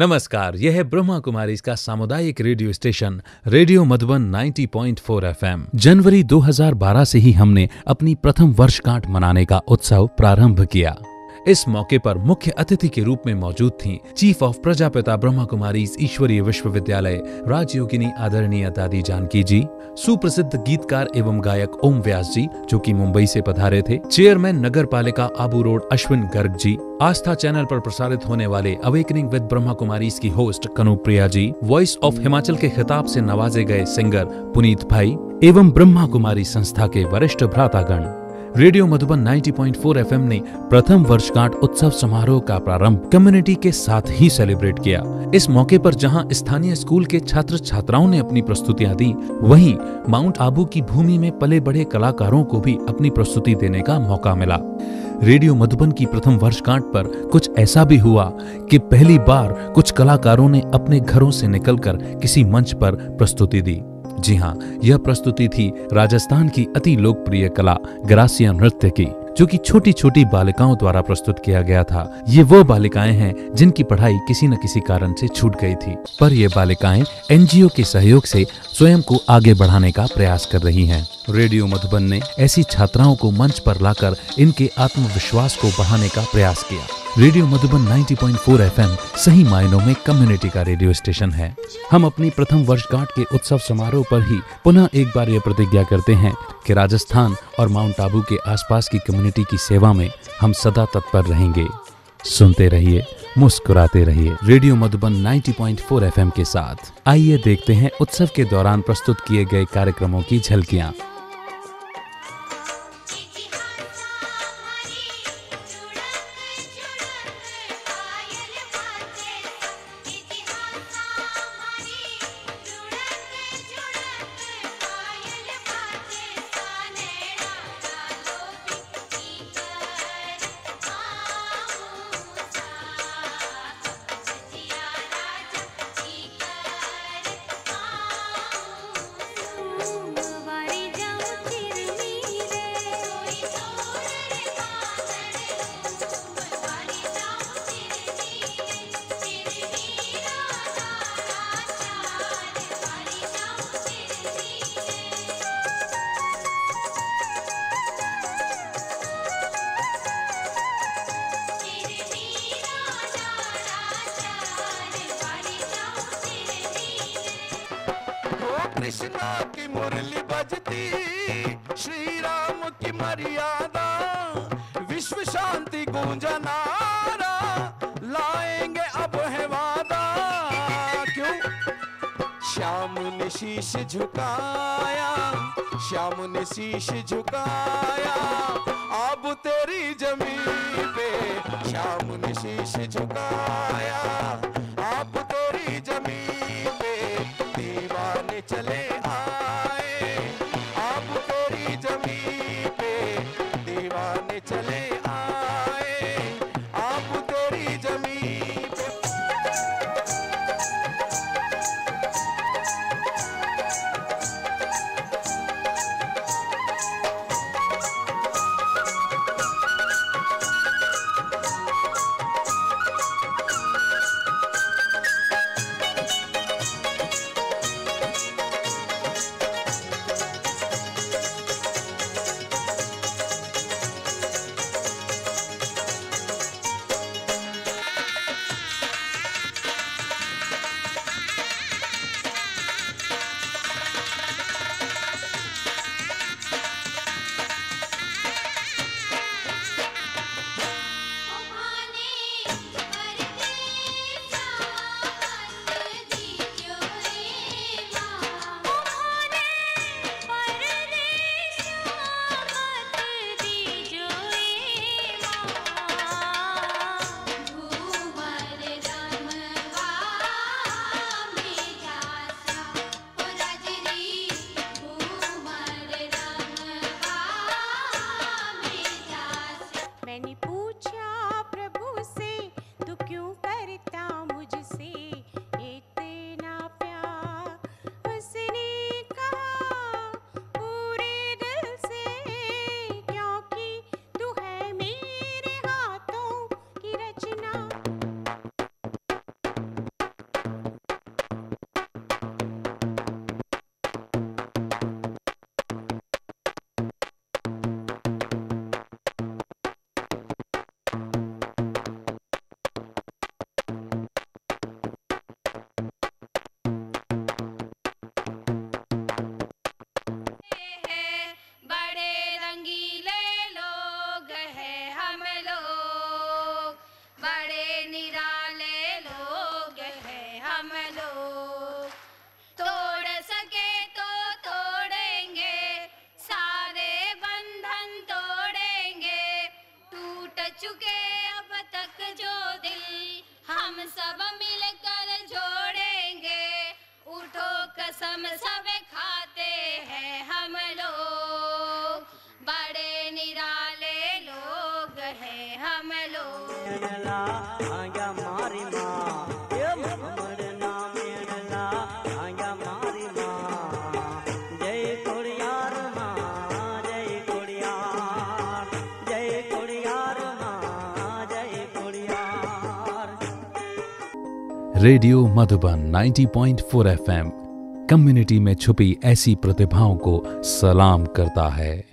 नमस्कार, यह है ब्रह्मा कुमारी इसका सामुदायिक radio station, radio Madhuban 90.4 FM. जनवरी 2012 से ही हमने अपनी प्रथम वर्षगांठ मनाने का उत्सव प्रारंभ किया। इस मौके पर मुख्य अतिथि के रूप में मौजूद थीं चीफ ऑफ़ प्रजापिता ब्रह्मा कुमारी ईश्वरीय विश्वविद्यालय। राजयोगिनी आदरणीय दादी जानकी जी, सुप्रसिद्ध गीतकार एवं गायक ओम व्यास जी, जो कि मुंबई से पधारे थे। Chairman nagar palika Abu road Ashwin Garg ji, Aastha channel पर प्रसारित होने वाले अवेकनिंग विद ब्रह्मा कुमारी की host Kanu Priya ji, voice of Himachal के खिताब से नवाजे गए सिंगर पुनीत भाई एवं ब्रह्मा कुमारी संस्था के वरिष्ठ भ्रातागण। रेडियो मधुबन 90.4 एफएम ने प्रथम वर्षगांठ उत्सव समारोह का प्रारंभ कम्युनिटी के साथ ही सेलिब्रेट किया। इस मौके पर जहाँ स्थानीय स्कूल के छात्र छात्राओं ने अपनी प्रस्तुतियाँ दी, वहीं माउंट आबू की भूमि में पले बड़े कलाकारों को भी अपनी प्रस्तुति देने का मौका मिला। रेडियो मधुबन की प्रथम वर्षगांठ पर कुछ ऐसा भी हुआ कि पहली बार कुछ कलाकारों ने अपने घरों से निकलकर किसी मंच पर प्रस्तुति दी। जी हाँ यह प्रस्तुति थी राजस्थान की अति लोकप्रिय कला ग्रासिया नृत्य की, जो कि छोटी छोटी बालिकाओं द्वारा प्रस्तुत किया गया था ये वो बालिकाएँ हैं जिनकी पढ़ाई किसी न किसी कारण से छूट गई थी, पर ये बालिकाएँ एनजीओ के सहयोग से स्वयं को आगे बढ़ाने का प्रयास कर रही हैं। रेडियो मधुबन ने ऐसी छात्राओं को मंच पर लाकर इनके आत्मविश्वास को बढ़ाने का प्रयास किया रेडियो मधुबन 90.4 एफएम, सही मायनों में कम्युनिटी का रेडियो स्टेशन है। हम अपनी प्रथम वर्षगांठ के उत्सव समारोह पर ही पुनः एक बार यह प्रतिज्ञा करते हैं कि राजस्थान और माउंट आबू के आसपास की कम्युनिटी की सेवा में हम सदा तत्पर रहेंगे। सुनते रहिए, मुस्कुराते रहिए रेडियो मधुबन 90.4 एफएम के साथ। आइए देखते हैं उत्सव के दौरान प्रस्तुत किए गए कार्यक्रमों की झलकियाँ। कृष्णा की मुरली बजती श्री राम की मर्यादा, विश्व शांति गूंजनारा, लाएँगे अब है वादा। क्यों? श्याम ने शीश झुकाया श्याम ने शीश झुकाया, अब तेरी ज़मीन पे श्याम ने शीश झुकाया। दीवाने चले कसम सब खाते हैं हम लोग। बड़े निराले लोग हैं हम लोग। मेणला आया मारी माँ। ये मोहम्मद नाम मेणला आया मारी माँ। जय कुड़ियार माँ जय जय कुड़ियार माँ जय Kudiyar. Radio Madhuban 90.4 FM. Community में छुपी ऐसी प्रतिभाओं को सलाम करता है।